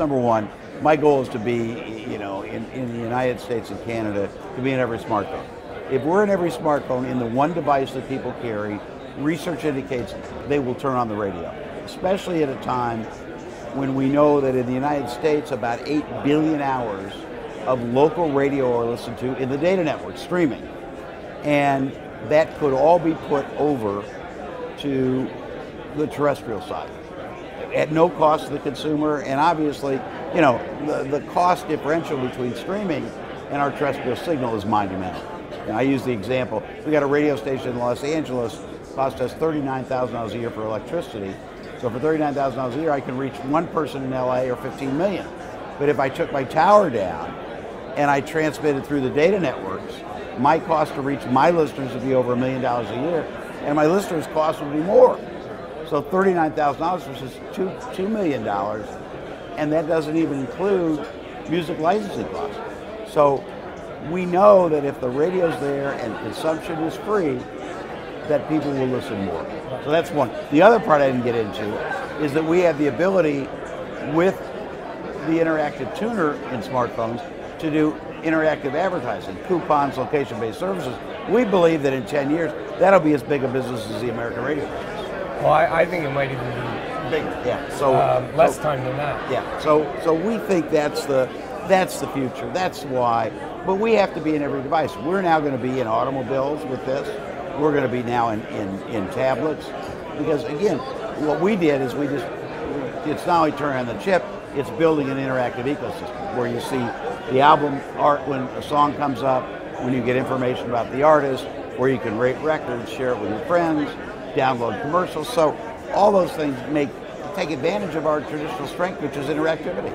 number one. My goal is to be, you know, in, in the United States and Canada, to be in every smartphone. If we're in every smartphone, in the one device that people carry, research indicates they will turn on the radio, especially at a time when we know that in the United States, about 8 billion hours of local radio are listened to in the data network, streaming. And that could all be put over to the terrestrial side at no cost to the consumer. And obviously, you know, the, the cost differential between streaming and our terrestrial signal is monumental. And I use the example, we got a radio station in Los Angeles, cost us $39,000 a year for electricity. So for $39,000 a year, I can reach one person in LA or 15 million. But if I took my tower down and I transmitted through the data networks, my cost to reach my listeners would be over a million dollars a year, and my listeners' cost would be more. So $39,000 versus two, $2 million, and that doesn't even include music licensing costs. So we know that if the radio's there and consumption is free, that people will listen more. So that's one. The other part I didn't get into is that we have the ability with the interactive tuner in smartphones to do interactive advertising, coupons, location-based services. We believe that in 10 years, that'll be as big a business as the American radio. Well, I, I think it might even be bigger. Yeah. So um, less so, time than that. Yeah. So so we think that's the that's the future. That's why. But we have to be in every device. We're now going to be in automobiles with this. We're going to be now in, in, in tablets. Because again, what we did is we just it's not only turning on the chip, it's building an interactive ecosystem where you see the album art when a song comes up, when you get information about the artist, where you can rate records, share it with your friends, download commercials. So all those things make take advantage of our traditional strength, which is interactivity.